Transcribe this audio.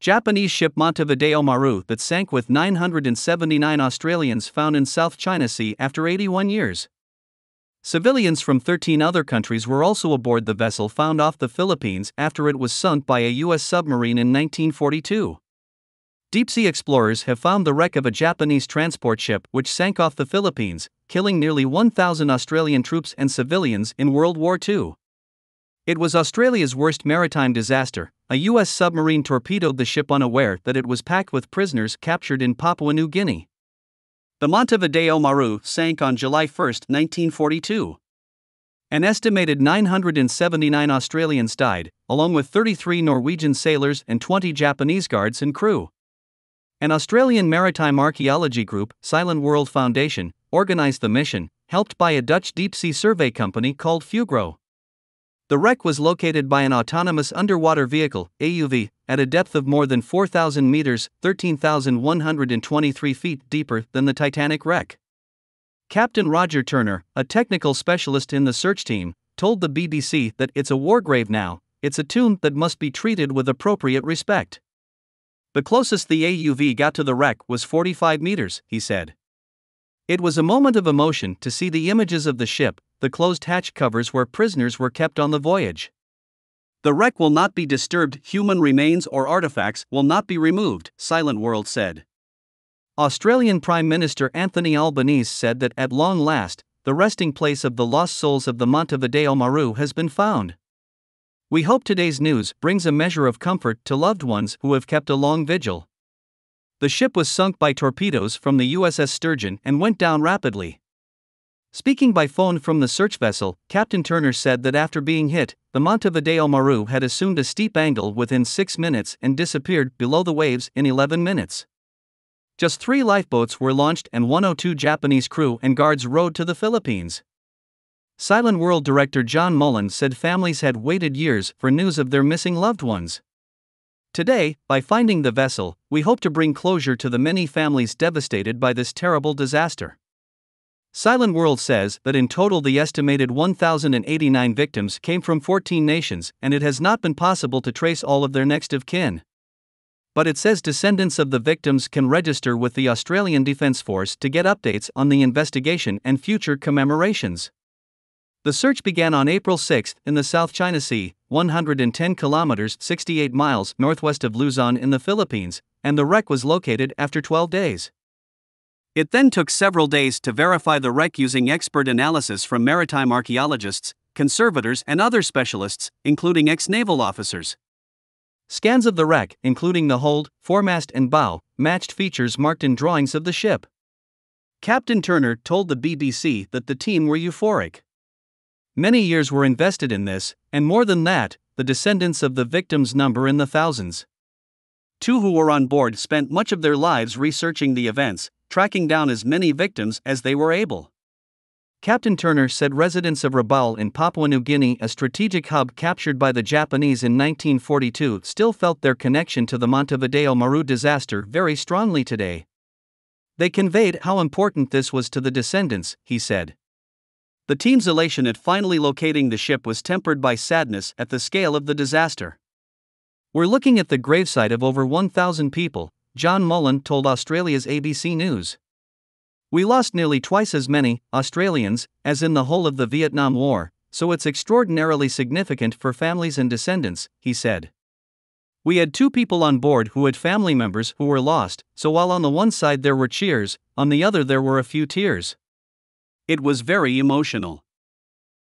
Japanese ship Montevideo Maru that sank with 979 Australians found in South China Sea after 81 years. Civilians from 13 other countries were also aboard the vessel found off the Philippines after it was sunk by a U.S. submarine in 1942. Deep sea explorers have found the wreck of a Japanese transport ship which sank off the Philippines, killing nearly 1,000 Australian troops and civilians in World War II. It was Australia's worst maritime disaster. A U.S. submarine torpedoed the ship unaware that it was packed with prisoners captured in Papua New Guinea. The Montevideo Maru sank on July 1, 1942. An estimated 979 Australians died, along with 33 Norwegian sailors and 20 Japanese guards and crew. An Australian maritime archaeology group, Silent World Foundation, organized the mission, helped by a Dutch deep sea survey company called Fugro. The wreck was located by an autonomous underwater vehicle, AUV, at a depth of more than 4,000 meters, 13,123 feet deeper than the Titanic wreck. Captain Roger Turner, a technical specialist in the search team, told the BBC that it's a war grave now, it's a tomb that must be treated with appropriate respect. The closest the AUV got to the wreck was 45 meters, he said. It was a moment of emotion to see the images of the ship, the closed hatch covers where prisoners were kept on the voyage. The wreck will not be disturbed, human remains or artifacts will not be removed, Silent World said. Australian Prime Minister Anthony Albanese said that at long last, the resting place of the lost souls of the Montevideo Maru has been found. We hope today's news brings a measure of comfort to loved ones who have kept a long vigil. The ship was sunk by torpedoes from the USS Sturgeon and went down rapidly. Speaking by phone from the search vessel, Captain Turner said that after being hit, the Montevideo Maru had assumed a steep angle within 6 minutes and disappeared below the waves in 11 minutes. Just three lifeboats were launched and 102 Japanese crew and guards rowed to the Philippines. Silent World director John Mullen said families had waited years for news of their missing loved ones. Today, by finding the vessel, we hope to bring closure to the many families devastated by this terrible disaster. Silent World says that in total the estimated 1,089 victims came from 14 nations and it has not been possible to trace all of their next of kin. But it says descendants of the victims can register with the Australian Defence Force to get updates on the investigation and future commemorations. The search began on April 6 in the South China Sea, 110 kilometers 68 miles northwest of Luzon in the Philippines, and the wreck was located after 12 days. It then took several days to verify the wreck using expert analysis from maritime archaeologists, conservators, and other specialists, including ex naval officers. Scans of the wreck, including the hold, foremast, and bow, matched features marked in drawings of the ship. Captain Turner told the BBC that the team were euphoric. Many years were invested in this, and more than that, the descendants of the victims number in the thousands. Two who were on board spent much of their lives researching the events, tracking down as many victims as they were able. Captain Turner said residents of Rabaul in Papua New Guinea, a strategic hub captured by the Japanese in 1942, still felt their connection to the Montevideo Maru disaster very strongly today. They conveyed how important this was to the descendants, he said. The team's elation at finally locating the ship was tempered by sadness at the scale of the disaster. We're looking at the gravesite of over 1,000 people, John Mullen told Australia's ABC News. We lost nearly twice as many Australians as in the whole of the Vietnam War, so it's extraordinarily significant for families and descendants, he said. We had two people on board who had family members who were lost, so while on the one side there were cheers, on the other there were a few tears. It was very emotional.